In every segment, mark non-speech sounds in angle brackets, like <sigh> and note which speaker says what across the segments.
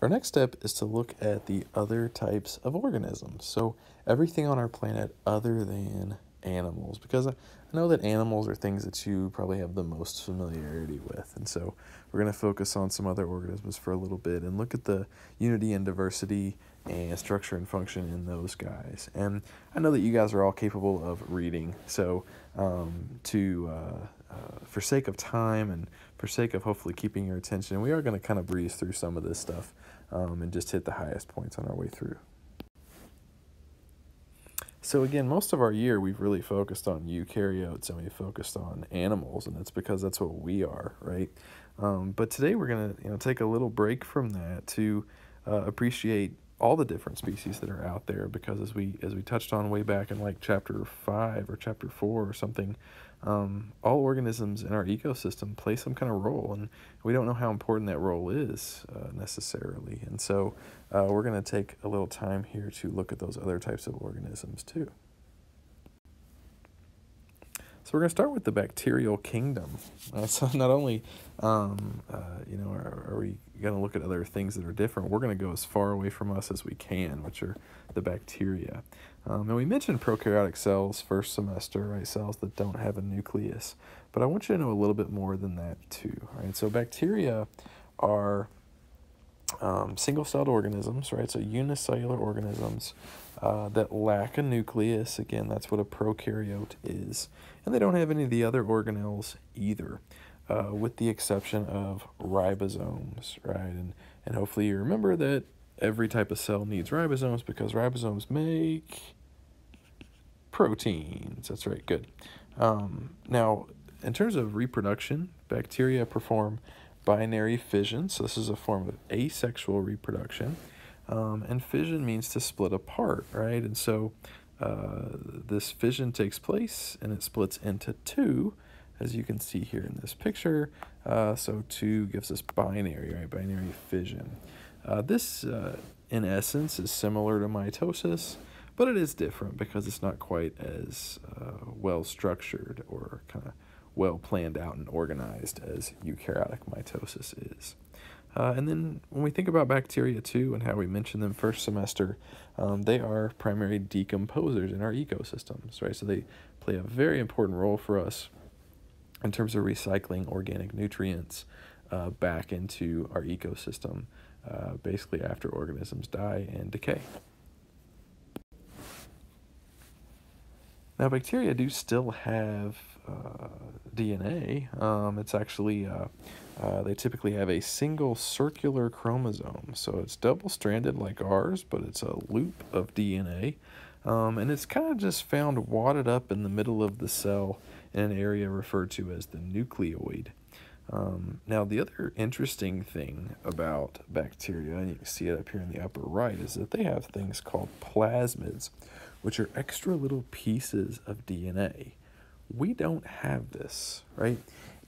Speaker 1: Our next step is to look at the other types of organisms. So everything on our planet other than animals, because I know that animals are things that you probably have the most familiarity with. And so we're going to focus on some other organisms for a little bit and look at the unity and diversity and structure and function in those guys. And I know that you guys are all capable of reading. So um, to uh, uh, for sake of time and for sake of hopefully keeping your attention, we are going to kind of breeze through some of this stuff um, and just hit the highest points on our way through. So again, most of our year we've really focused on eukaryotes and we focused on animals, and that's because that's what we are, right? Um, but today we're gonna you know take a little break from that to uh, appreciate all the different species that are out there because as we as we touched on way back in like chapter five or chapter four or something um, all organisms in our ecosystem play some kind of role and we don't know how important that role is uh, necessarily and so uh, we're going to take a little time here to look at those other types of organisms too so we're going to start with the bacterial kingdom. Uh, so <laughs> not only, um, uh, you know, are, are we going to look at other things that are different, we're going to go as far away from us as we can, which are the bacteria. Um, and we mentioned prokaryotic cells first semester, right? Cells that don't have a nucleus. But I want you to know a little bit more than that too, right? So bacteria are um, single-celled organisms, right? So unicellular organisms uh, that lack a nucleus. Again, that's what a prokaryote is. And they don't have any of the other organelles either, uh, with the exception of ribosomes, right? And, and hopefully you remember that every type of cell needs ribosomes because ribosomes make proteins. That's right, good. Um, now, in terms of reproduction, bacteria perform binary fission. So this is a form of asexual reproduction. Um, and fission means to split apart, right? And so uh, this fission takes place and it splits into two, as you can see here in this picture. Uh, so two gives us binary, right? Binary fission. Uh, this, uh, in essence, is similar to mitosis, but it is different because it's not quite as uh, well structured or kind of well planned out and organized as eukaryotic mitosis is. Uh, and then when we think about bacteria too and how we mentioned them first semester, um, they are primary decomposers in our ecosystems, right? So they play a very important role for us in terms of recycling organic nutrients uh, back into our ecosystem, uh, basically after organisms die and decay. Now, bacteria do still have uh, DNA. Um, it's actually, uh, uh, they typically have a single circular chromosome. So it's double stranded like ours, but it's a loop of DNA. Um, and it's kind of just found wadded up in the middle of the cell in an area referred to as the nucleoid. Um, now, the other interesting thing about bacteria, and you can see it up here in the upper right, is that they have things called plasmids, which are extra little pieces of DNA. We don't have this, right?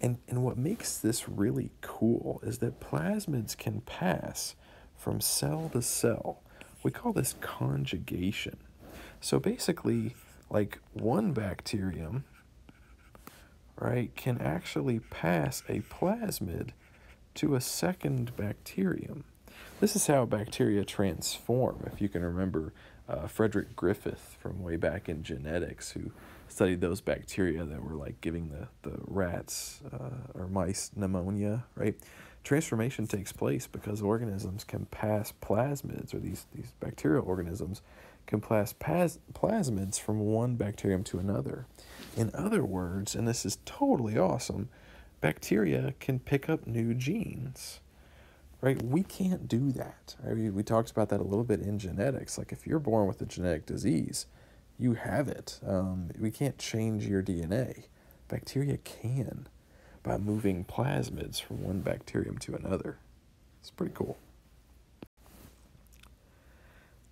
Speaker 1: And, and what makes this really cool is that plasmids can pass from cell to cell. We call this conjugation. So basically, like one bacterium, right, can actually pass a plasmid to a second bacterium. This is how bacteria transform. If you can remember uh, Frederick Griffith from way back in genetics, who studied those bacteria that were like giving the, the rats uh, or mice pneumonia, right? Transformation takes place because organisms can pass plasmids, or these, these bacterial organisms can pass pas- plasmids from one bacterium to another. In other words, and this is totally awesome, bacteria can pick up new genes right? We can't do that. Right? We, we talked about that a little bit in genetics. Like if you're born with a genetic disease, you have it. Um, we can't change your DNA. Bacteria can by moving plasmids from one bacterium to another. It's pretty cool.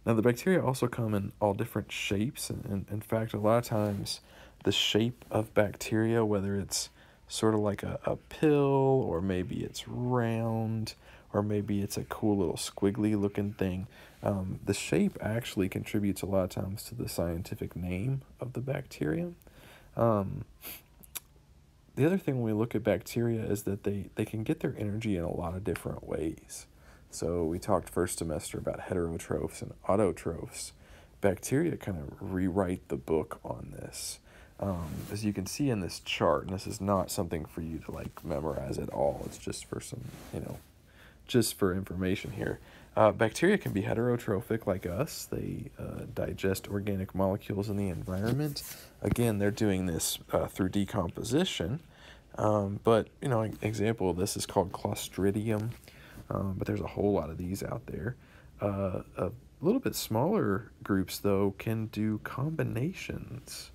Speaker 1: Now, the bacteria also come in all different shapes. And, and in fact, a lot of times the shape of bacteria, whether it's sort of like a, a pill or maybe it's round or maybe it's a cool little squiggly looking thing. Um, the shape actually contributes a lot of times to the scientific name of the bacterium. Um, the other thing when we look at bacteria is that they, they can get their energy in a lot of different ways. So we talked first semester about heterotrophs and autotrophs. Bacteria kind of rewrite the book on this. Um, as you can see in this chart, and this is not something for you to like memorize at all. It's just for some, you know, just for information here. Uh, bacteria can be heterotrophic like us. They uh, digest organic molecules in the environment. Again, they're doing this uh, through decomposition. Um, but, you know, an example of this is called Clostridium. Um, but there's a whole lot of these out there. Uh, a little bit smaller groups, though, can do combinations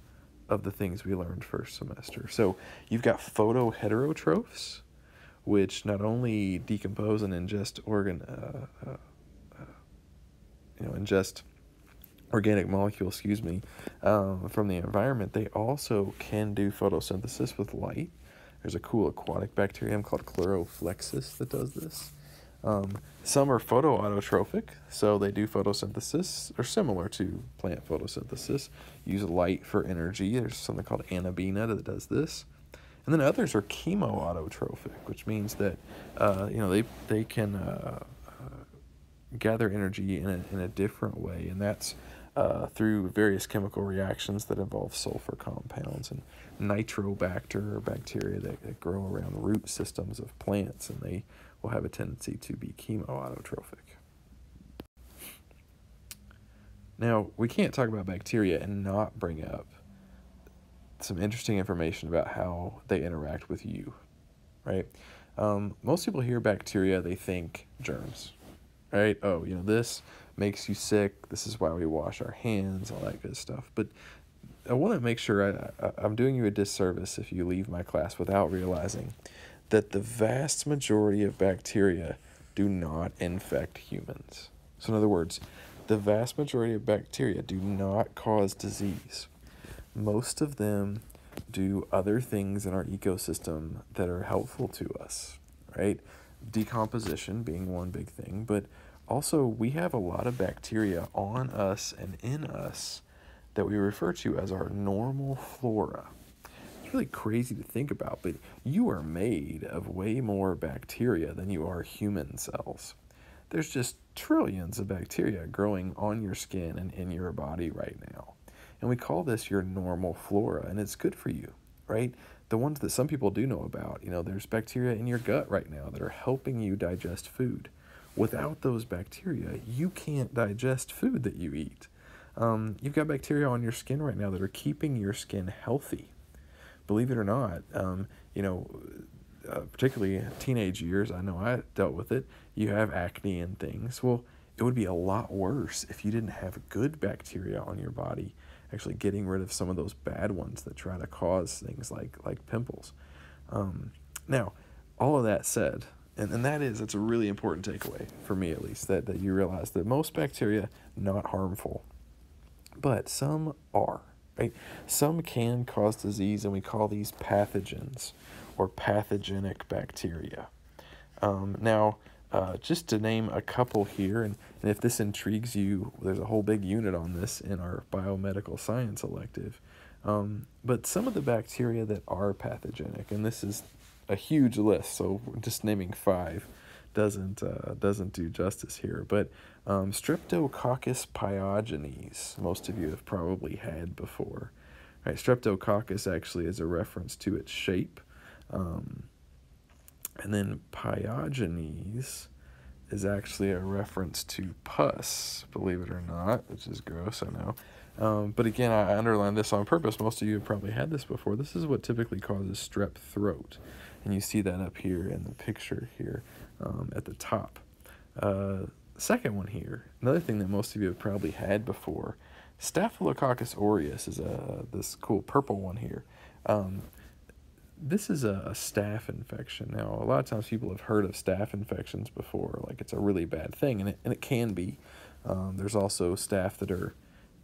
Speaker 1: of the things we learned first semester. So you've got photoheterotrophs, which not only decompose and ingest organ, uh, uh, uh, you know, ingest organic molecules, excuse me, um, from the environment, they also can do photosynthesis with light. There's a cool aquatic bacterium called Chloroflexus that does this. Um, some are photoautotrophic, so they do photosynthesis, or similar to plant photosynthesis, use light for energy. There's something called Anabaena that does this. And then others are chemoautotrophic, which means that uh, you know they they can uh, uh, gather energy in a, in a different way, and that's uh, through various chemical reactions that involve sulfur compounds and nitrobacter bacteria that, that grow around root systems of plants, and they will have a tendency to be chemoautotrophic. Now, we can't talk about bacteria and not bring up some interesting information about how they interact with you, right? Um, most people hear bacteria, they think germs, right? Oh, you know, this makes you sick. This is why we wash our hands, all that good stuff. But I want to make sure I, I, I'm doing you a disservice if you leave my class without realizing that the vast majority of bacteria do not infect humans. So, in other words, the vast majority of bacteria do not cause disease. Most of them do other things in our ecosystem that are helpful to us, right? Decomposition being one big thing, but also we have a lot of bacteria on us and in us that we refer to as our normal flora. It's really crazy to think about, but you are made of way more bacteria than you are human cells. There's just trillions of bacteria growing on your skin and in your body right now. And we call this your normal flora, and it's good for you, right? The ones that some people do know about, you know, there's bacteria in your gut right now that are helping you digest food. Without those bacteria, you can't digest food that you eat. Um, you've got bacteria on your skin right now that are keeping your skin healthy. Believe it or not, um, you know, uh, particularly teenage years, I know I dealt with it. You have acne and things. Well, it would be a lot worse if you didn't have good bacteria on your body, actually getting rid of some of those bad ones that try to cause things like like pimples. Um, now, all of that said, and, and that is it's a really important takeaway for me at least that, that you realize that most bacteria not harmful. But some are right? Some can cause disease and we call these pathogens or pathogenic bacteria. Um, now uh, just to name a couple here and, and if this intrigues you there's a whole big unit on this in our biomedical science elective um, but some of the bacteria that are pathogenic and this is a huge list, so just naming five doesn't uh, doesn't do justice here. But um, Streptococcus pyogenes, most of you have probably had before. Right, Streptococcus actually is a reference to its shape, um, and then pyogenes is actually a reference to pus, believe it or not, which is gross, I know. Um, but again, I underlined this on purpose. Most of you have probably had this before. This is what typically causes strep throat and you see that up here in the picture here um, at the top. Uh, second one here, another thing that most of you have probably had before, Staphylococcus aureus is a this cool purple one here. Um, this is a, a, staph infection. Now, a lot of times people have heard of staph infections before, like it's a really bad thing, and it, and it can be. Um, there's also staph that are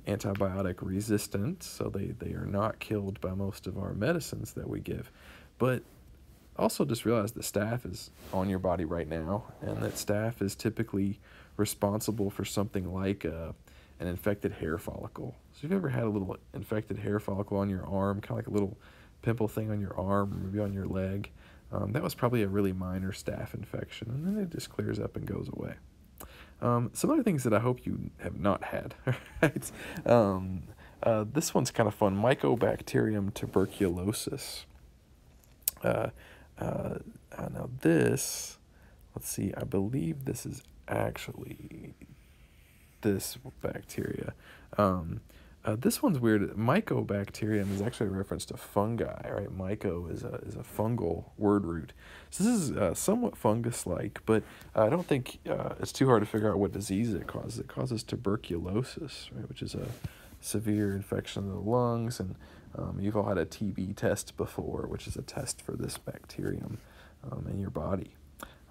Speaker 1: antibiotic resistant, so they, they are not killed by most of our medicines that we give. But also just realize that staph is on your body right now and that staph is typically responsible for something like a, uh, an infected hair follicle so if you've ever had a little infected hair follicle on your arm kind of like a little pimple thing on your arm maybe on your leg Um, that was probably a really minor staph infection, and then it just clears up and goes away. Um, some other things that I hope you have not had, <laughs> right? Um, uh, this one's kind of fun. Mycobacterium tuberculosis. Uh, uh, now this, let's see, I believe this is actually this bacteria. Um, uh, this one's weird. Mycobacterium is actually a reference to fungi, right? Myco is a, is a fungal word root. So this is uh, somewhat fungus-like, but I don't think uh, it's too hard to figure out what disease it causes. It causes tuberculosis, right, which is a severe infection of the lungs, and um, you've all had a TB test before, which is a test for this bacterium um, in your body.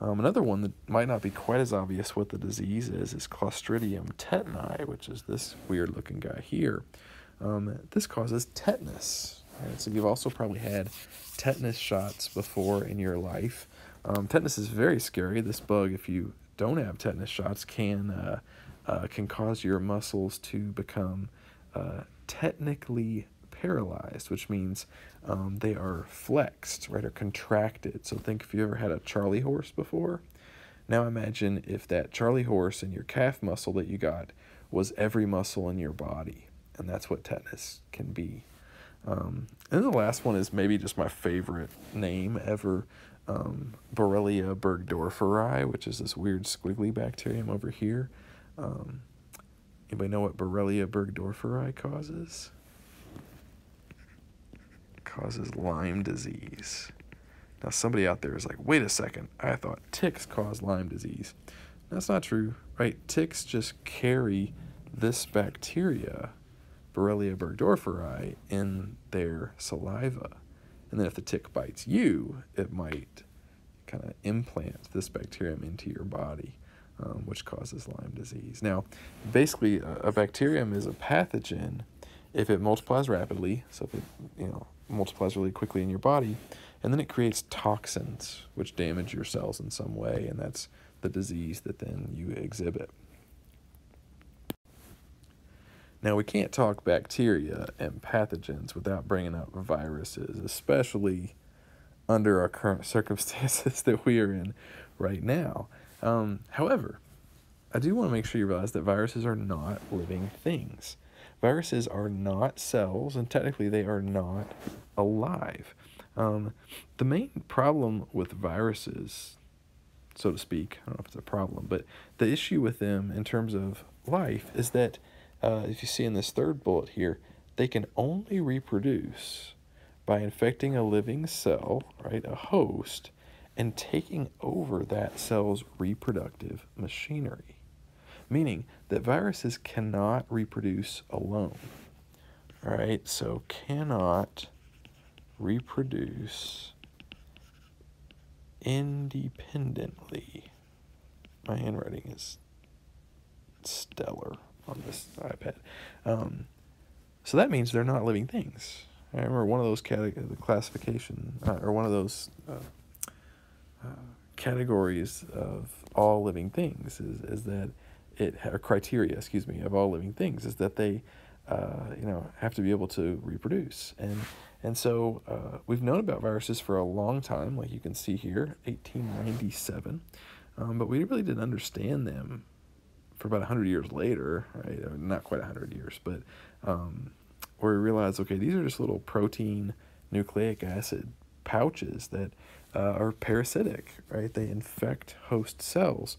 Speaker 1: Um, another one that might not be quite as obvious what the disease is is Clostridium tetani, which is this weird looking guy here. Um, this causes tetanus. Right? So you've also probably had tetanus shots before in your life. Um, tetanus is very scary. This bug, if you don't have tetanus shots, can uh, uh, can cause your muscles to become uh, technically paralyzed, which means um, they are flexed, right, or contracted. So think if you ever had a Charlie horse before. Now imagine if that Charlie horse and your calf muscle that you got was every muscle in your body, and that's what tetanus can be. Um, and the last one is maybe just my favorite name ever, um, Borrelia burgdorferi, which is this weird squiggly bacterium over here. Um, anybody know what Borrelia burgdorferi causes? Causes Lyme disease. Now, somebody out there is like, wait a second, I thought ticks cause Lyme disease. That's not true, right? Ticks just carry this bacteria, Borrelia burgdorferi, in their saliva. And then if the tick bites you, it might kind of implant this bacterium into your body, um, which causes Lyme disease. Now, basically, a, a bacterium is a pathogen if it multiplies rapidly, so if it, you know, multiplies really quickly in your body, and then it creates toxins which damage your cells in some way, and that's the disease that then you exhibit. Now, we can't talk bacteria and pathogens without bringing up viruses, especially under our current <laughs> circumstances that we are in right now. Um, however, I do want to make sure you realize that viruses are not living things. Viruses are not cells, and technically they are not alive. Um, the main problem with viruses, so to speak, I don't know if it's a problem, but the issue with them in terms of life is that, uh, if you see in this third bullet here, they can only reproduce by infecting a living cell, right, a host, and taking over that cell's reproductive machinery meaning that viruses cannot reproduce alone. All right, so cannot reproduce independently. My handwriting is stellar on this iPad. Um, so that means they're not living things. I remember one of those the classification, uh, or one of those uh, uh, categories of all living things is, is that it or criteria, excuse me, of all living things is that they, uh, you know, have to be able to reproduce. And and so uh, we've known about viruses for a long time, like you can see here, 1897, um, but we really didn't understand them for about 100 years later, right? Not quite 100 years, but um, where we realized, okay, these are just little protein nucleic acid pouches that uh, are parasitic, right? They infect host cells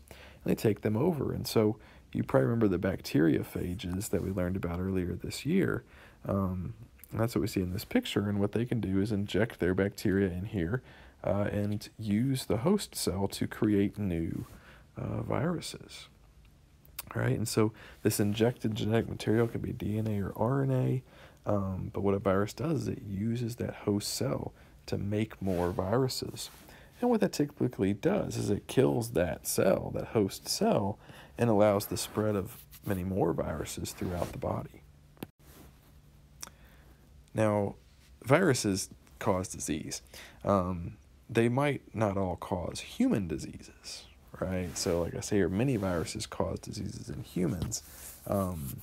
Speaker 1: they take them over. And so you probably remember the bacteriophages that we learned about earlier this year. Um, that's what we see in this picture. And what they can do is inject their bacteria in here uh, and use the host cell to create new uh, viruses. All right, and so this injected genetic material can be DNA or RNA, um, but what a virus does is it uses that host cell to make more viruses. And what that typically does is it kills that cell, that host cell, and allows the spread of many more viruses throughout the body. Now, viruses cause disease. Um, they might not all cause human diseases, right? So, like I say here, many viruses cause diseases in humans. Um,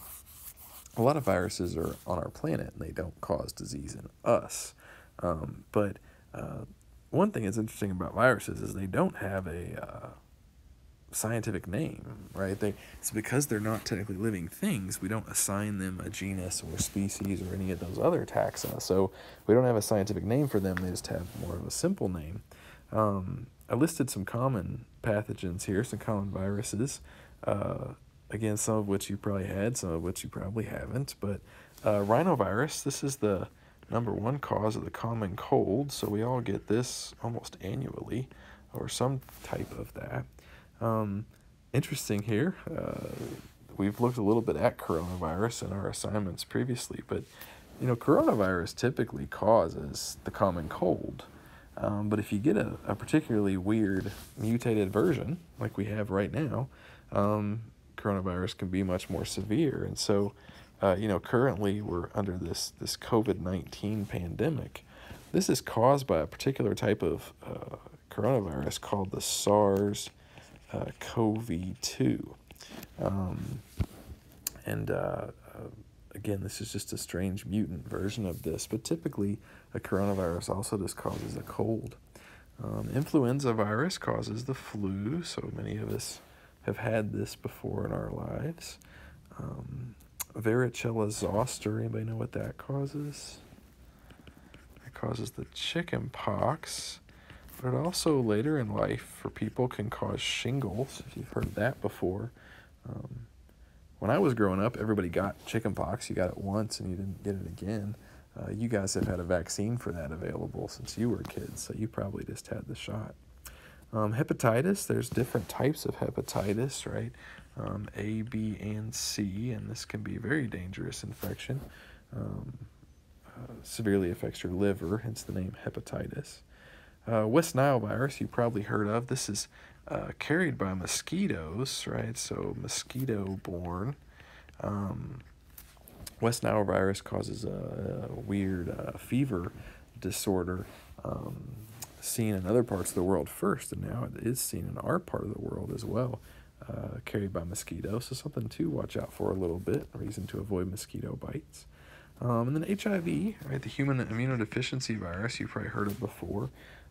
Speaker 1: a lot of viruses are on our planet and they don't cause disease in us. Um, but uh, one thing that's interesting about viruses is they don't have a uh, scientific name, right? They it's because they're not technically living things. We don't assign them a genus or species or any of those other taxa. So we don't have a scientific name for them. They just have more of a simple name. Um, I listed some common pathogens here, some common viruses. Uh, again, some of which you probably had, some of which you probably haven't. But uh, rhinovirus, this is the number one cause of the common cold, so we all get this almost annually, or some type of that. Um, interesting here, uh, we've looked a little bit at coronavirus in our assignments previously, but you know, coronavirus typically causes the common cold. Um, but if you get a, a particularly weird mutated version, like we have right now, um, coronavirus can be much more severe. And so, uh, you know, currently we're under this, this COVID 19 pandemic. This is caused by a particular type of uh, coronavirus called the SARS uh, CoV 2. Um, and uh, uh, again, this is just a strange mutant version of this, but typically a coronavirus also just causes a cold. Um, influenza virus causes the flu, so many of us have had this before in our lives. Um, varicella zoster, anybody know what that causes? It causes the chicken pox, but it also later in life for people can cause shingles, if you've heard that before. Um, when I was growing up, everybody got chicken pox. You got it once and you didn't get it again. Uh, you guys have had a vaccine for that available since you were kids, so you probably just had the shot. Um, hepatitis, there's different types of hepatitis, right? Um, a, B, and C, and this can be a very dangerous infection. Um, uh, severely affects your liver, hence the name hepatitis. Uh, West Nile virus, you probably heard of. This is uh, carried by mosquitoes, right? So mosquito borne. Um, West Nile virus causes a, a weird uh, fever disorder um, seen in other parts of the world first, and now it is seen in our part of the world as well, uh, carried by mosquitoes. So something to watch out for a little bit, reason to avoid mosquito bites. Um, and then HIV, right, the human immunodeficiency virus, you've probably heard of before.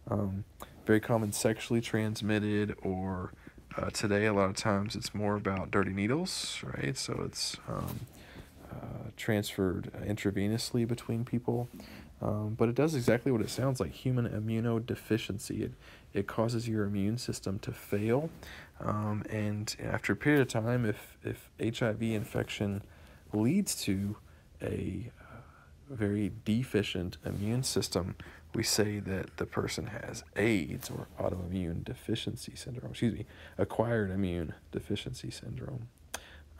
Speaker 1: Um, very common sexually transmitted, or uh, today a lot of times it's more about dirty needles, right? So it's um, uh, transferred intravenously between people. Um, but it does exactly what it sounds like human immunodeficiency. It, it causes your immune system to fail. Um, and after a period of time, if, if HIV infection leads to a uh, very deficient immune system, we say that the person has AIDS or autoimmune deficiency syndrome, excuse me, acquired immune deficiency syndrome.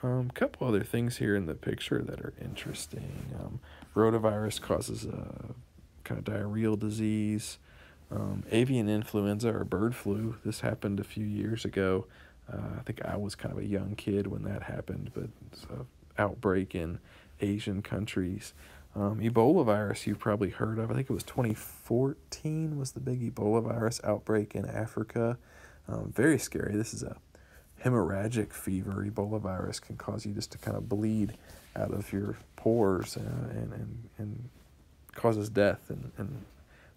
Speaker 1: A um, couple other things here in the picture that are interesting. Um, rotavirus causes a kind of diarrheal disease. Um, avian influenza or bird flu. This happened a few years ago. Uh, I think I was kind of a young kid when that happened, but it's an outbreak in Asian countries. Um, Ebola virus you've probably heard of. I think it was 2014 was the big Ebola virus outbreak in Africa. Um, very scary. This is a hemorrhagic fever. Ebola virus can cause you just to kind of bleed out of your pores and, uh, and, and, and causes death in, in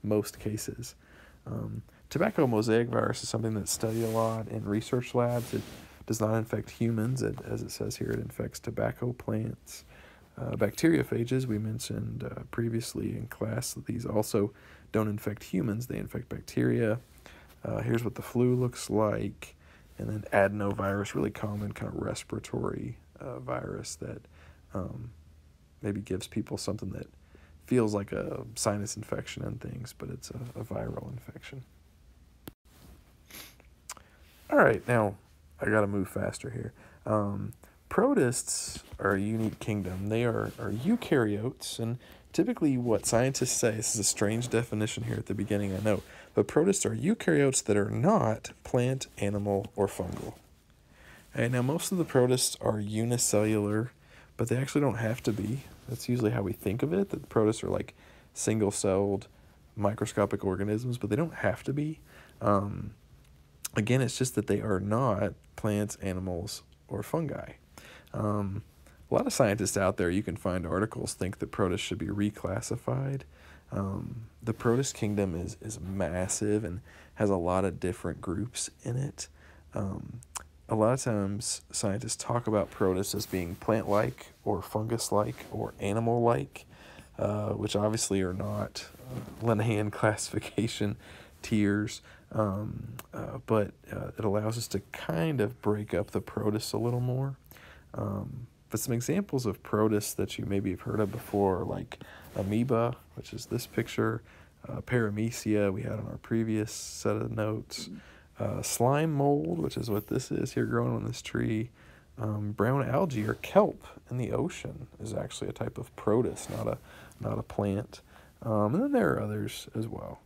Speaker 1: most cases. Um, tobacco mosaic virus is something that's studied a lot in research labs. It does not infect humans, it, as it says here, it infects tobacco plants. Uh, bacteriophages, we mentioned uh, previously in class, these also don't infect humans, they infect bacteria. Uh, here's what the flu looks like. And then adenovirus, really common kind of respiratory uh, virus that um, maybe gives people something that feels like a sinus infection and things, but it's a, a viral infection. All right, now I got to move faster here. Um, protists are a unique kingdom. They are, are eukaryotes, and typically what scientists say, this is a strange definition here at the beginning, I know, but protists are eukaryotes that are not plant, animal, or fungal. And now most of the protists are unicellular, but they actually don't have to be. That's usually how we think of it, that the protists are like single-celled microscopic organisms, but they don't have to be. Um, again, it's just that they are not plants, animals, or fungi. Um, a lot of scientists out there, you can find articles, think that protists should be reclassified Um, the protist kingdom is, is massive and has a lot of different groups in it. Um, a lot of times, scientists talk about protists as being plant like or fungus like or animal like, uh, which obviously are not uh, Linnaean <laughs> classification tiers. Um, uh, but uh, it allows us to kind of break up the protists a little more. Um, but some examples of protists that you maybe have heard of before, like amoeba, which is this picture, uh, paramecia, we had on our previous set of notes, uh, slime mold, which is what this is here growing on this tree. Um, brown algae or kelp in the ocean is actually a type of protist, not a not a plant. Um, and then there are others as well.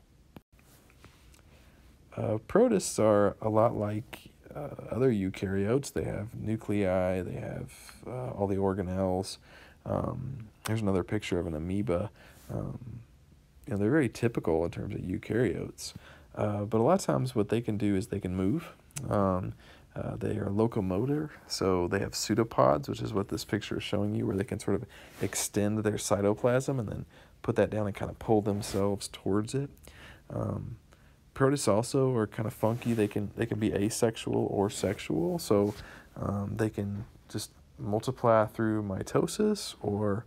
Speaker 1: Uh, protists are a lot like uh, other eukaryotes. They have nuclei, they have uh, all the organelles. Um, here's another picture of an amoeba. Um, you know, they're very typical in terms of eukaryotes. Uh, but a lot of times, what they can do is they can move. Um, uh, they are locomotor, so they have pseudopods, which is what this picture is showing you, where they can sort of extend their cytoplasm and then put that down and kind of pull themselves towards it. Um, protists also are kind of funky. They can they can be asexual or sexual, so um, they can just multiply through mitosis, or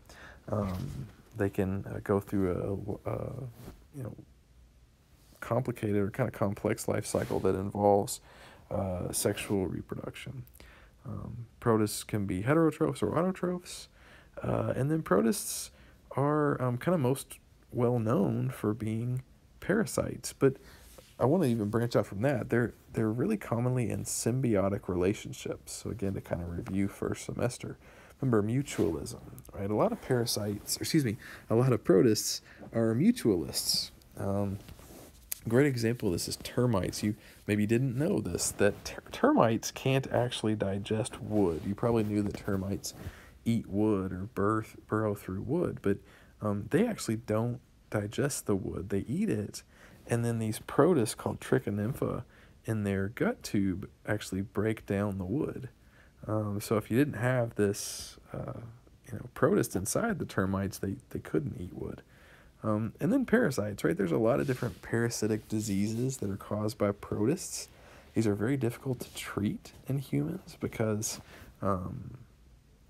Speaker 1: um, they can uh, go through a, a, you know complicated or kind of complex life cycle that involves uh, sexual reproduction. Um, protists can be heterotrophs or autotrophs, uh, and then protists are um, kind of most well known for being parasites, but I want to even branch out from that. They're they're really commonly in symbiotic relationships. So again, to kind of review first semester, remember mutualism, right? A lot of parasites, excuse me, a lot of protists are mutualists. Um, great example of this is termites. You maybe didn't know this that ter- termites can't actually digest wood. You probably knew that termites eat wood or birth burrow through wood, but um, they actually don't digest the wood. They eat it and then these protists called trichonympha in their gut tube actually break down the wood. Um, so if you didn't have this, uh, you know, protist inside the termites, they, they couldn't eat wood. Um, and then parasites, right? There's a lot of different parasitic diseases that are caused by protists. These are very difficult to treat in humans because, um,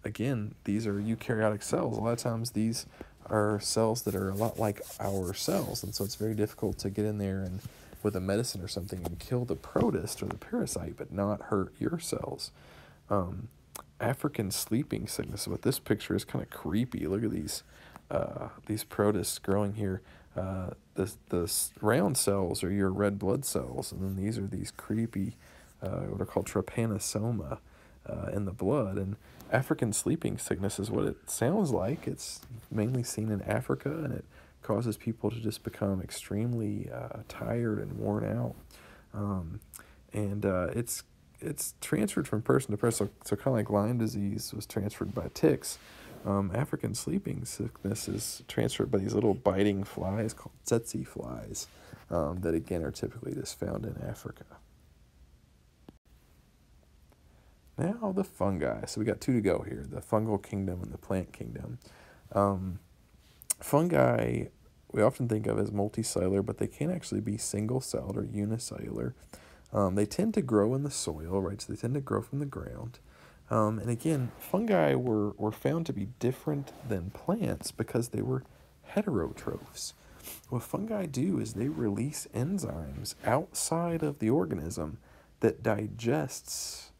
Speaker 1: again, these are eukaryotic cells. A lot of times these are cells that are a lot like our cells, and so it's very difficult to get in there and with a medicine or something and kill the protist or the parasite, but not hurt your cells. Um, African sleeping sickness. What this picture is kind of creepy. Look at these uh, these protists growing here. Uh, the the round cells are your red blood cells, and then these are these creepy, uh, what are called trypanosoma, uh, in the blood. And African sleeping sickness is what it sounds like. It's mainly seen in Africa, and it causes people to just become extremely uh, tired and worn out. Um, and uh, it's it's transferred from person to person. So, so kind of like Lyme disease was transferred by ticks. Um, African sleeping sickness is transferred by these little biting flies called tsetse flies um, that again are typically just found in Africa. Now the fungi. So we got two to go here: the fungal kingdom and the plant kingdom. Um, fungi we often think of as multicellular, but they can actually be single-celled or unicellular. Um, they tend to grow in the soil, right? So they tend to grow from the ground. Um, and again, fungi were, were found to be different than plants because they were heterotrophs. What fungi do is they release enzymes outside of the organism that digests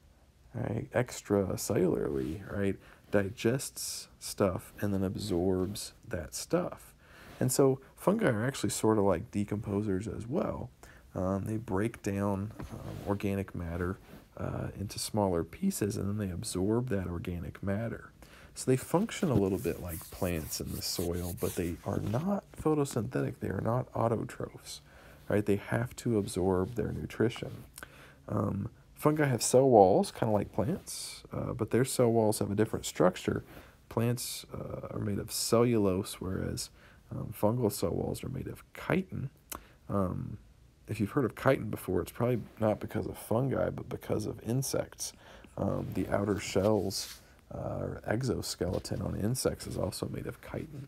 Speaker 1: right, extracellularly, right, digests stuff and then absorbs that stuff. And so fungi are actually sort of like decomposers as well. Um, they break down um, organic matter uh, into smaller pieces and then they absorb that organic matter. So they function a little bit like plants in the soil, but they are not photosynthetic. They are not autotrophs, right? They have to absorb their nutrition. Um, Fungi have cell walls, kind of like plants, uh, but their cell walls have a different structure. Plants uh, are made of cellulose, whereas um, fungal cell walls are made of chitin. Um, if you've heard of chitin before, it's probably not because of fungi, but because of insects. Um, the outer shells uh, or exoskeleton on insects is also made of chitin.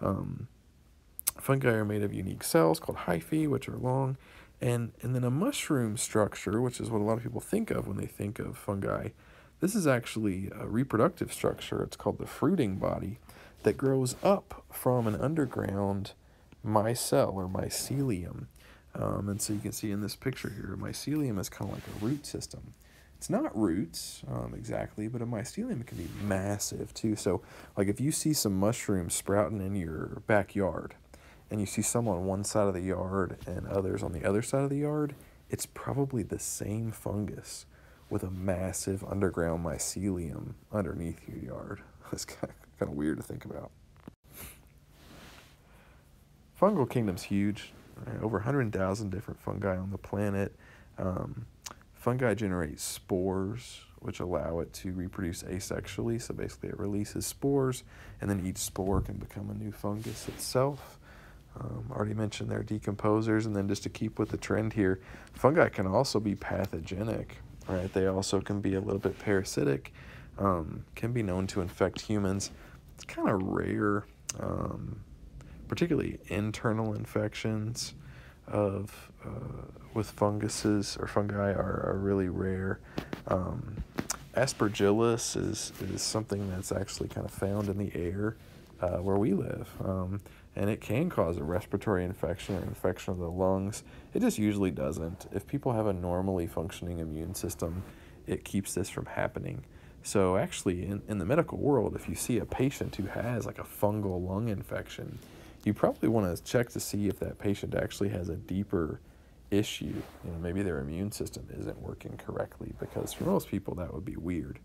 Speaker 1: Um, fungi are made of unique cells called hyphae, which are long, and and then a mushroom structure, which is what a lot of people think of when they think of fungi. This is actually a reproductive structure. It's called the fruiting body that grows up from an underground micelle or mycelium. Um, and so you can see in this picture here, mycelium is kind of like a root system. It's not roots um, exactly, but a mycelium can be massive too. So, like if you see some mushrooms sprouting in your backyard, and you see some on one side of the yard and others on the other side of the yard, it's probably the same fungus with a massive underground mycelium underneath your yard. <laughs> That's kind of, kind of weird to think about. Fungal kingdom's huge. Over 100,000 different fungi on the planet. Um, fungi generate spores, which allow it to reproduce asexually. So basically, it releases spores, and then each spore can become a new fungus itself. Um, already mentioned they're decomposers, and then just to keep with the trend here, fungi can also be pathogenic, right? They also can be a little bit parasitic, um, can be known to infect humans. It's kind of rare, um, particularly internal infections of uh, with funguses or fungi are, are really rare. Um, aspergillus is is something that's actually kind of found in the air uh, where we live. Um, and it can cause a respiratory infection or infection of the lungs. It just usually doesn't. If people have a normally functioning immune system, it keeps this from happening. So, actually, in, in the medical world, if you see a patient who has like a fungal lung infection, you probably want to check to see if that patient actually has a deeper issue. You know, maybe their immune system isn't working correctly because for most people that would be weird.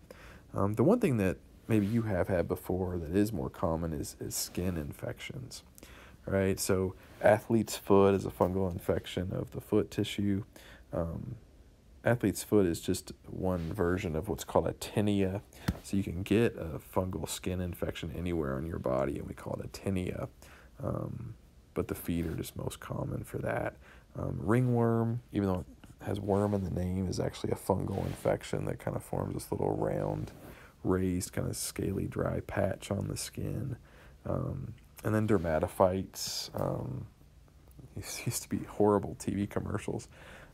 Speaker 1: Um, the one thing that maybe you have had before that is more common is, is skin infections, right? So, athlete's foot is a fungal infection of the foot tissue. Um, athlete's foot is just one version of what's called a tinea. So, you can get a fungal skin infection anywhere on your body, and we call it a tinea. Um, but the feet are just most common for that. Um, ringworm, even though it has worm in the name, is actually a fungal infection that kind of forms this little round raised kind of scaly dry patch on the skin. Um, and then dermatophytes. Um, <laughs> used to be horrible TV commercials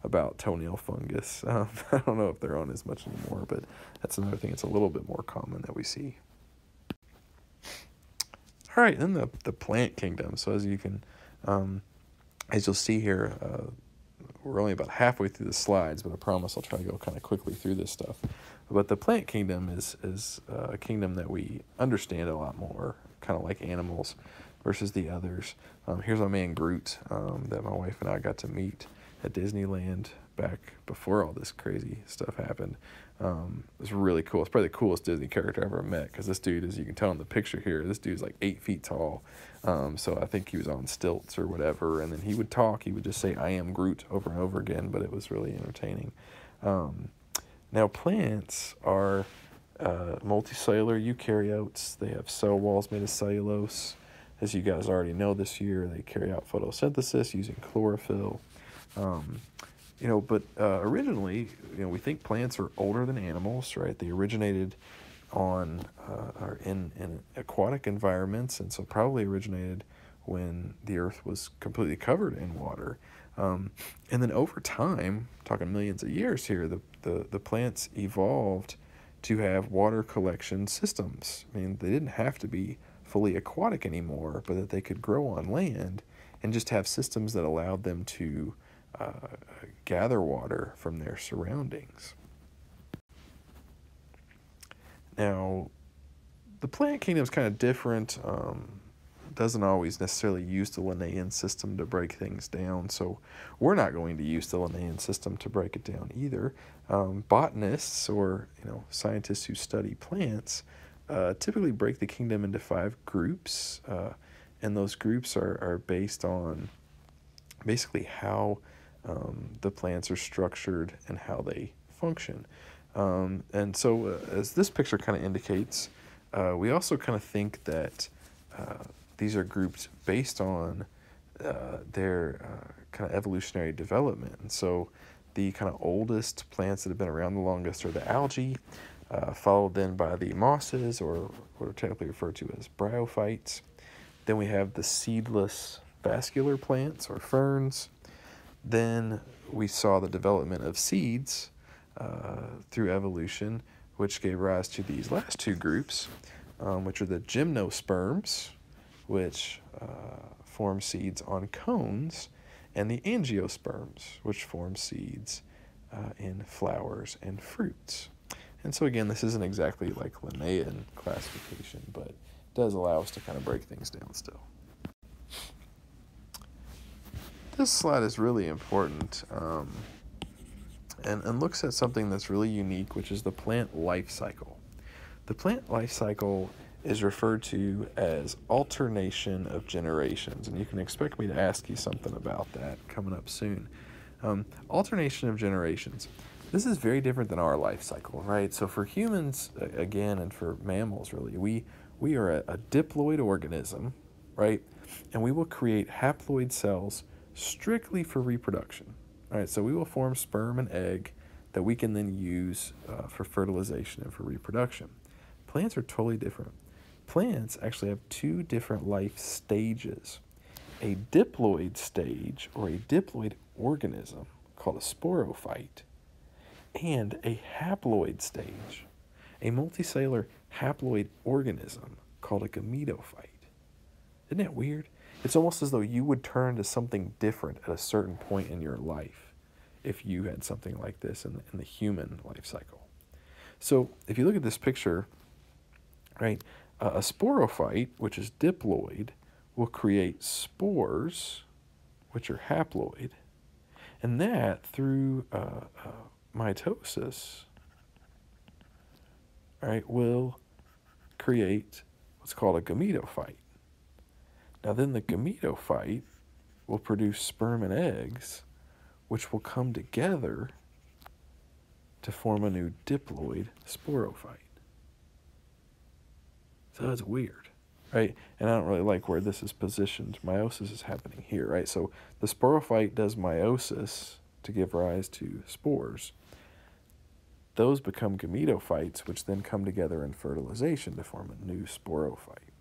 Speaker 1: about toenail fungus. Um, <laughs> I don't know if they're on as much anymore, but that's another thing that's a little bit more common that we see. All right, then the, the plant kingdom. So as you can, um, as you'll see here, uh, we're only about halfway through the slides, but I promise I'll try to go kind of quickly through this stuff. But the plant kingdom is is uh, a kingdom that we understand a lot more, kind of like animals, versus the others. Um, here's my man Groot um, that my wife and I got to meet at Disneyland back before all this crazy stuff happened. Um, it's really cool. It's probably the coolest Disney character I ever met because this dude, as you can tell in the picture here, this dude's like eight feet tall. Um, so I think he was on stilts or whatever. And then he would talk. He would just say, I am Groot over and over again, but it was really entertaining. Um, now, plants are uh, multicellular eukaryotes. They have cell walls made of cellulose. As you guys already know this year, they carry out photosynthesis using chlorophyll. Um, you know, but uh, originally, you know, we think plants are older than animals, right? They originated on uh, or in, in aquatic environments, and so probably originated when the earth was completely covered in water. Um, and then over time, talking millions of years here, the, the, the plants evolved to have water collection systems. I mean, they didn't have to be fully aquatic anymore, but that they could grow on land and just have systems that allowed them to gather water from their surroundings. Now, the plant kingdom is kind of different. Um, doesn't always necessarily use the Linnaean system to break things down. So we're not going to use the Linnaean system to break it down either. Um, botanists or you know scientists who study plants uh, typically break the kingdom into five groups, uh, and those groups are, are based on basically how um, the plants are structured and how they function. Um, and so, uh, as this picture kind of indicates, uh, we also kind of think that uh, these are grouped based on uh, their uh, kind of evolutionary development. And so the kind of oldest plants that have been around the longest are the algae, uh, followed then by the mosses, or what are technically referred to as bryophytes. Then we have the seedless vascular plants or ferns. Then we saw the development of seeds uh, through evolution, which gave rise to these last two groups, um, which are the gymnosperms, which uh, form seeds on cones, and the angiosperms, which form seeds uh, in flowers and fruits. And so, again, this isn't exactly like Linnaean classification, but it does allow us to kind of break things down still. This slide is really important um, and, and looks at something that's really unique, which is the plant life cycle. The plant life cycle is referred to as alternation of generations, and you can expect me to ask you something about that coming up soon. Um, alternation of generations. This is very different than our life cycle, right? So for humans, again, and for mammals, really, we we are a, a diploid organism, right? And we will create haploid cells strictly for reproduction. All right, so we will form sperm and egg that we can then use uh, for fertilization and for reproduction. Plants are totally different. Plants actually have two different life stages a diploid stage or a diploid organism called a sporophyte, and a haploid stage, a multicellular haploid organism called a gametophyte. Isn't that weird? It's almost as though you would turn to something different at a certain point in your life if you had something like this in the, in the human life cycle. So if you look at this picture, right, uh, a sporophyte, which is diploid, will create spores, which are haploid, and that through uh, uh, mitosis, right, will create what's called a gametophyte. Now, then the gametophyte will produce sperm and eggs, which will come together to form a new diploid sporophyte. So that's weird, right? And I don't really like where this is positioned. Meiosis is happening here, right? So the sporophyte does meiosis to give rise to spores those become gametophytes, which then come together in fertilization to form a new sporophyte.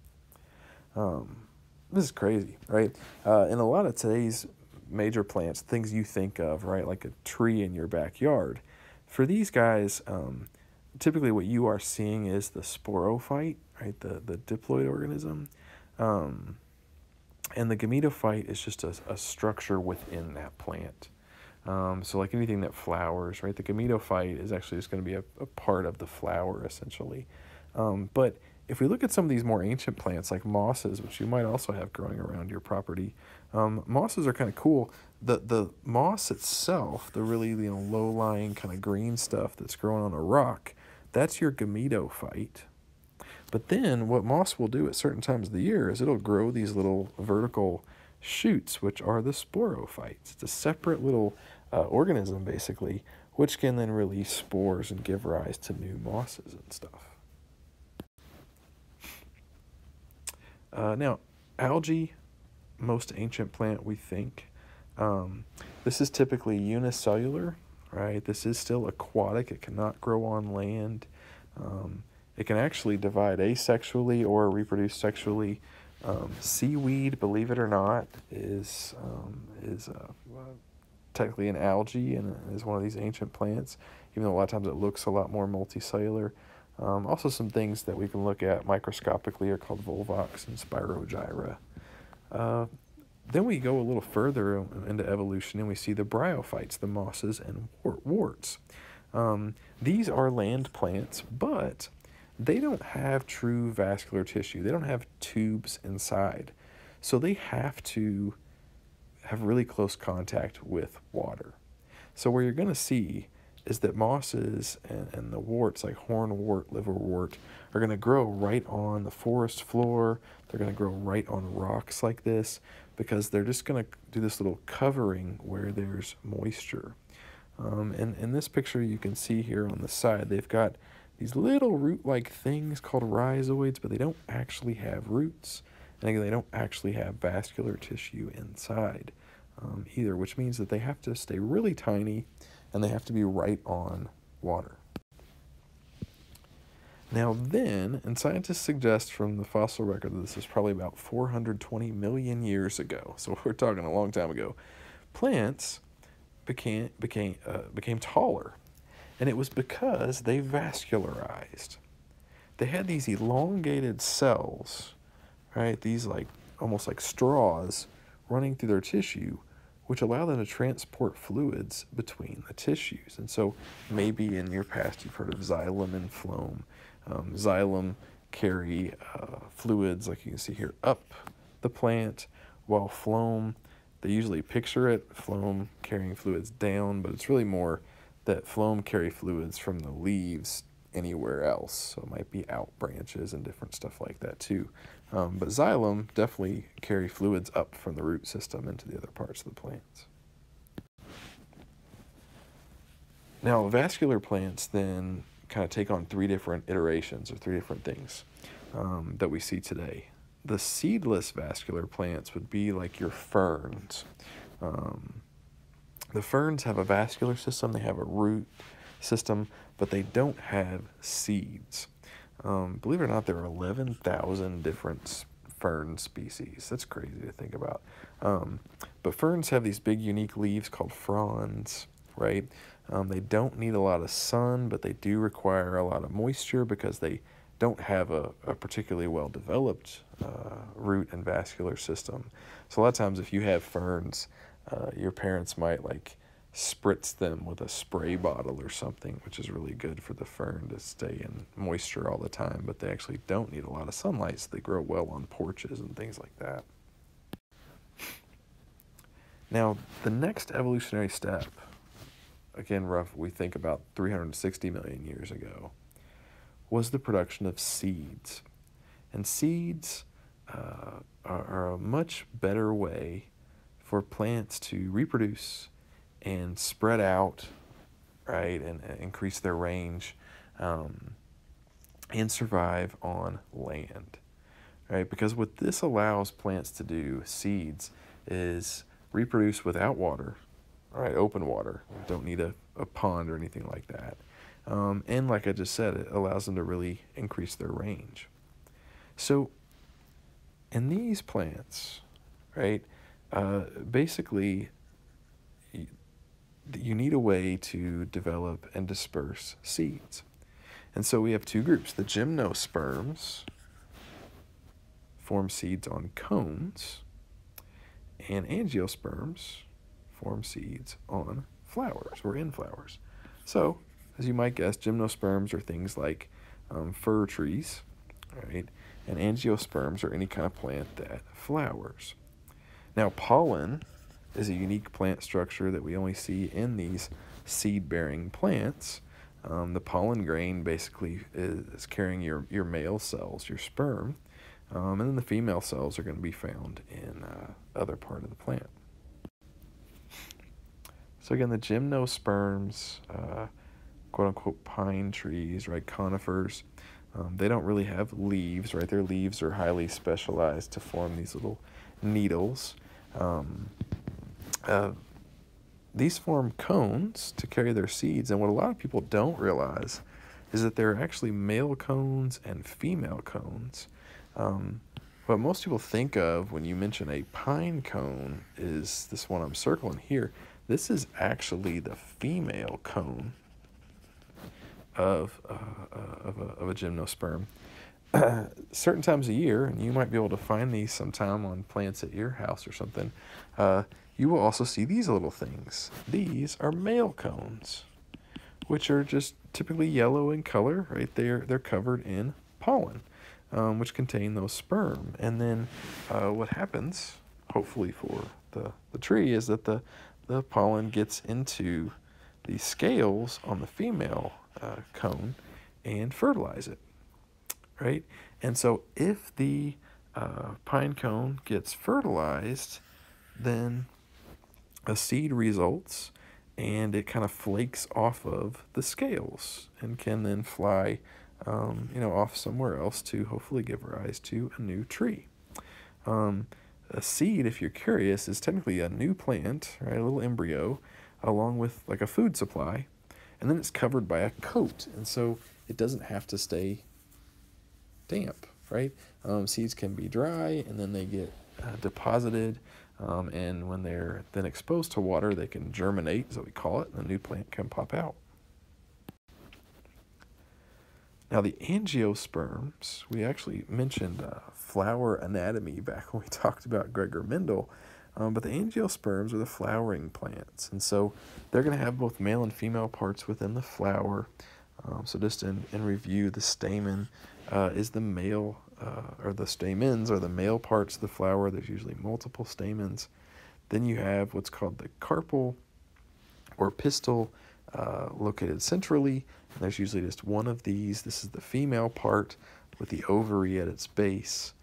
Speaker 1: Um, this is crazy, right? Uh, in a lot of today's major plants, things you think of, right, like a tree in your backyard, for these guys, um, typically what you are seeing is the sporophyte, right, the, the diploid organism. Um, and the gametophyte is just a, a structure within that plant. Um, so like anything that flowers, right? The gametophyte is actually just going to be a, a, part of the flower essentially. Um, but if we look at some of these more ancient plants like mosses, which you might also have growing around your property, um, mosses are kind of cool. The the moss itself, the really you know low lying kind of green stuff that's growing on a rock, that's your gametophyte. But then what moss will do at certain times of the year is it'll grow these little vertical shoots, which are the sporophytes. It's a separate little uh, organism, basically, which can then release spores and give rise to new mosses and stuff. Uh, now, algae, most ancient plant, we think. Um, this is typically unicellular, right? This is still aquatic. It cannot grow on land. Um, it can actually divide asexually or reproduce sexually. Um, seaweed, believe it or not, is um, is uh, technically an algae and is one of these ancient plants. Even though a lot of times it looks a lot more multicellular. Um, also, some things that we can look at microscopically are called volvox and spirogyra. Uh, then we go a little further into evolution and we see the bryophytes, the mosses and worts. Um, these are land plants, but they don't have true vascular tissue. They don't have tubes inside. So they have to have really close contact with water. So what you're going to see is that mosses and, and the worts, like hornwort, liverwort are going to grow right on the forest floor. They're going to grow right on rocks like this because they're just going to do this little covering where there's moisture. Um, and in this picture you can see here on the side, they've got these little root-like things called rhizoids, but they don't actually have roots. And again, they don't actually have vascular tissue inside um, either, which means that they have to stay really tiny and they have to be right on water. Now, then, and scientists suggest from the fossil record that this is probably about 420 million years ago. So <laughs> we're talking a long time ago. Plants became became uh, became taller, and it was because they vascularized. They had these elongated cells, right? These like almost like straws running through their tissue, which allow them to transport fluids between the tissues. And so maybe in your past you've heard of xylem and phloem. Um, xylem carry uh, fluids, like you can see here, up the plant, while phloem, they usually picture it, phloem carrying fluids down, but it's really more that phloem carry fluids from the leaves anywhere else. So it might be out branches and different stuff like that too. Um, but xylem definitely carry fluids up from the root system into the other parts of the plants. Now, vascular plants then kind of take on three different iterations or three different things um, that we see today. The seedless vascular plants would be like your ferns. Um, the ferns have a vascular system, they have a root system, but they don't have seeds. Um, believe it or not, there are 11,000 different fern species. That's crazy to think about. Um, but ferns have these big, unique leaves called fronds, right? Um, they don't need a lot of sun, but they do require a lot of moisture because they don't have a, a particularly well developed uh, root and vascular system. So, a lot of times, if you have ferns, uh, your parents might like spritz them with a spray bottle or something, which is really good for the fern to stay in moisture all the time, but they actually don't need a lot of sunlight, so they grow well on porches and things like that. Now, the next evolutionary step, again, rough, we think about 360 million years ago, was the production of seeds. And seeds uh, are, are a much better way for plants to reproduce and spread out, right, and, and increase their range um, and survive on land, right? Because what this allows plants to do, seeds, is reproduce without water, right? Open water. Don't need a, a pond or anything like that. Um, and like I just said, it allows them to really increase their range. So, in these plants, right, uh, basically you need a way to develop and disperse seeds. And so we have two groups. The gymnosperms form seeds on cones, and angiosperms form seeds on flowers or in flowers. So, as you might guess, gymnosperms are things like um, fir trees, right? And angiosperms are any kind of plant that flowers. Now, pollen is a unique plant structure that we only see in these seed bearing plants. Um, the pollen grain basically is, is, carrying your, your male cells, your sperm, um, and then the female cells are going to be found in uh, other part of the plant. So again, the gymnosperms, uh, quote unquote pine trees, right, conifers, um, they don't really have leaves, right? Their leaves are highly specialized to form these little needles. Um, uh, these form cones to carry their seeds, and what a lot of people don't realize is that there are actually male cones and female cones. Um, what most people think of when you mention a pine cone is this one I'm circling here. This is actually the female cone of, uh, uh, of, a, of a gymnosperm. <coughs> certain times a year, and you might be able to find these sometime on plants at your house or something, uh, you will also see these little things. These are male cones, which are just typically yellow in color, right? They're, they're covered in pollen, um, which contain those sperm. And then uh, what happens, hopefully for the, the tree, is that the, the pollen gets into the scales on the female uh, cone and fertilize it, right? And so if the uh, pine cone gets fertilized, then a seed results and it kind of flakes off of the scales and can then fly um, you know off somewhere else to hopefully give rise to a new tree um, a seed if you're curious is technically a new plant right a little embryo along with like a food supply and then it's covered by a coat and so it doesn't have to stay damp, right? Um, seeds can be dry and then they get uh, deposited. Um, and when they're then exposed to water, they can germinate, as we call it, and a new plant can pop out. Now, the angiosperms, we actually mentioned uh, flower anatomy back when we <laughs> talked about Gregor Mendel, um, but the angiosperms are the flowering plants. And so they're going to have both male and female parts within the flower. Um, so, just in, in review, the stamen uh, is the male, uh, or the stamens are the male parts of the flower. There's usually multiple stamens. Then you have what's called the carpel or pistil uh, located centrally. And there's usually just one of these. This is the female part with the ovary at its base.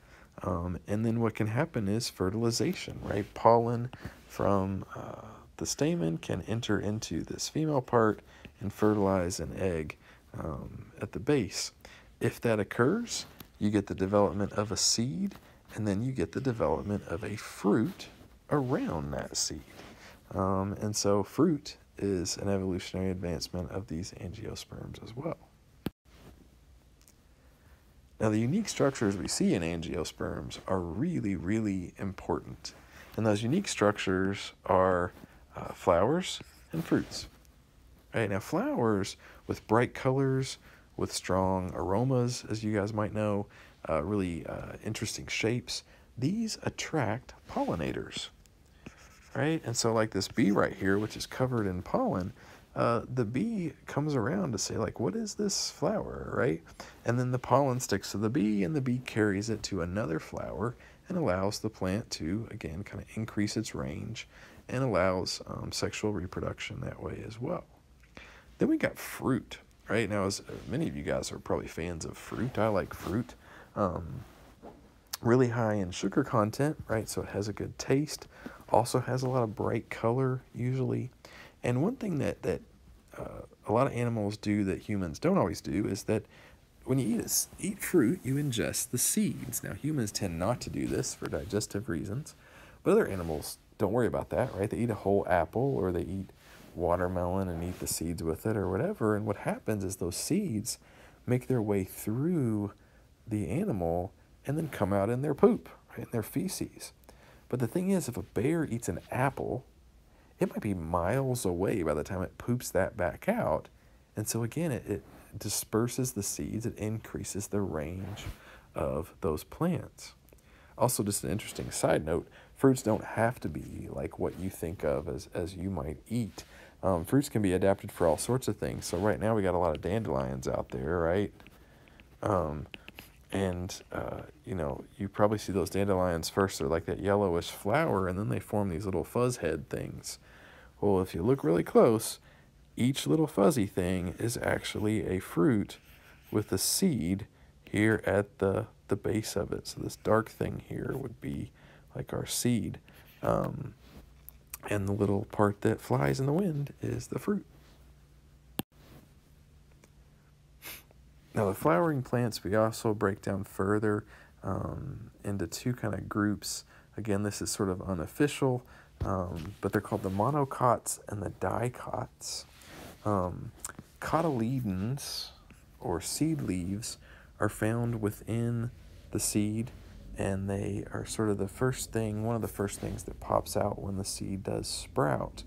Speaker 1: Um, and then what can happen is fertilization, right? Pollen from uh, the stamen can enter into this female part and fertilize an egg um, at the base. If that occurs, you get the development of a seed, and then you get the development of a fruit around that seed. Um, and so, fruit is an evolutionary advancement of these angiosperms as well. Now, the unique structures we see in angiosperms are really, really important. And those unique structures are uh, flowers and fruits. Right now, flowers with bright colors, with strong aromas, as you guys might know, uh, really uh, interesting shapes, these attract pollinators right? And so, like this bee right here, which is covered in pollen, uh, the bee comes around to say, like, what is this flower, right? And then the pollen sticks to the bee, and the bee carries it to another flower and allows the plant to, again, kind of increase its range and allows um, sexual reproduction that way as well. Then we got fruit, right? Now, as many of you guys are probably fans of fruit, I like fruit. Um, really high in sugar content, right? So it has a good taste also has a lot of bright color usually. And one thing that that uh, a lot of animals do that humans don't always do is that when you eat eat fruit, you ingest the seeds. Now humans tend not to do this for digestive reasons, but other animals don't worry about that, right? They eat a whole apple or they eat watermelon and eat the seeds with it or whatever. And what happens is those seeds make their way through the animal and then come out in their poop, right, in their feces. But the thing is, if a bear eats an apple, it might be miles away by the time it poops that back out. And so, again, it, it disperses the seeds, it increases the range of those plants. Also, just an interesting side note fruits don't have to be like what you think of as, as you might eat. Um, fruits can be adapted for all sorts of things. So, right now, we got a lot of dandelions out there, right? Um, and uh, you know you probably see those dandelions first they're like that yellowish flower and then they form these little fuzz head things well if you look really close each little fuzzy thing is actually a fruit with a seed here at the the base of it so this dark thing here would be like our seed um, and the little part that flies in the wind is the fruit Now, the flowering plants we also break down further um, into two kind of groups. Again, this is sort of unofficial, um, but they're called the monocots and the dicots. Um, cotyledons, or seed leaves, are found within the seed, and they are sort of the first thing, one of the first things that pops out when the seed does sprout.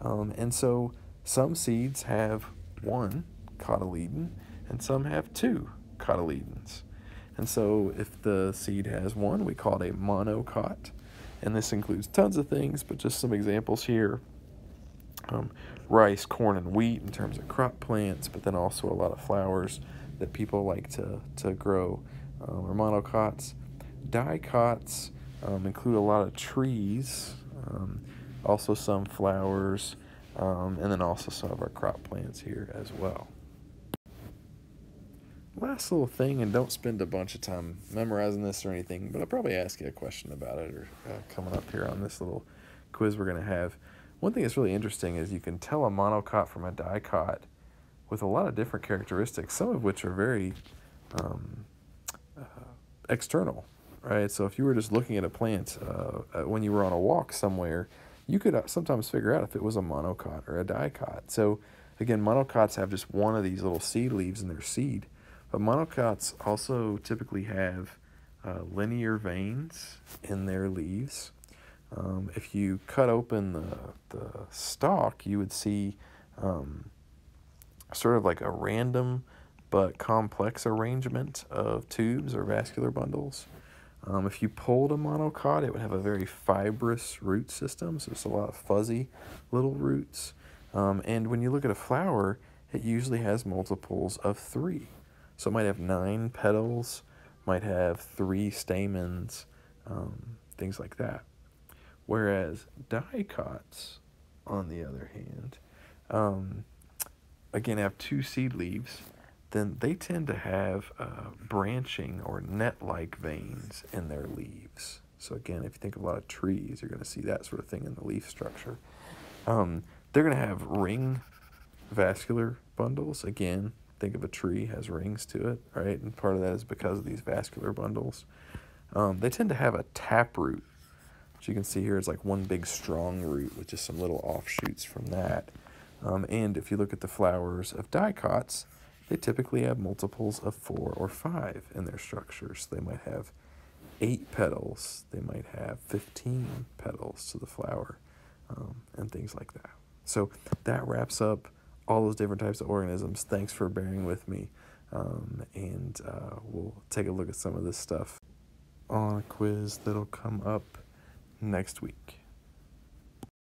Speaker 1: Um, and so some seeds have one cotyledon, and some have two cotyledons. And so if the seed has one, we call it a monocot. And this includes tons of things, but just some examples here. Um, rice, corn, and wheat in terms of crop plants, but then also a lot of flowers that people like to, to grow um, are monocots. Dicots um, include a lot of trees, um, also some flowers, um, and then also some of our crop plants here as well last little thing, and don't spend a bunch of time memorizing this or anything, but I'll probably ask you a question about it or uh, coming up here on this little quiz we're going to have. One thing that's really interesting is you can tell a monocot from a dicot with a lot of different characteristics, some of which are very um, uh, external, right? So if you were just looking at a plant uh, uh when you were on a walk somewhere, you could uh, sometimes figure out if it was a monocot or a dicot. So again, monocots have just one of these little seed leaves in their seed But monocots also typically have uh, linear veins in their leaves. Um, if you cut open the, the stalk, you would see um, sort of like a random but complex arrangement of tubes or vascular bundles. Um, if you pulled a monocot, it would have a very fibrous root system, so it's a lot of fuzzy little roots. Um, and when you look at a flower, it usually has multiples of three. So it might have nine petals, might have three stamens, um, things like that. Whereas dicots, on the other hand, um, again have two seed leaves, then they tend to have uh, branching or net-like veins in their leaves. So again, if you think of a lot of trees, you're going to see that sort of thing in the leaf structure. Um, they're going to have ring vascular bundles. Again, think of a tree has rings to it, right? And part of that is because of these vascular bundles. Um, they tend to have a taproot, which you can see here is like one big strong root with just some little offshoots from that. Um, and if you look at the flowers of dicots, they typically have multiples of four or five in their structures. They might have eight petals, they might have 15 petals to the flower, um, and things like that. So that wraps up all those different types of organisms. Thanks for bearing with me. Um, and uh, we'll take a look at some of this stuff on a quiz that'll come up next week.